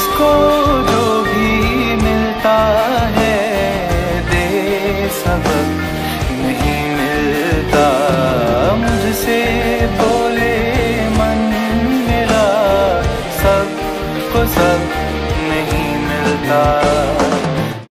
जिसको जो भी मिलता है, दे सबक नहीं मिलता मुझसे तो बोले मन मिला। सबको सब नहीं मिलता।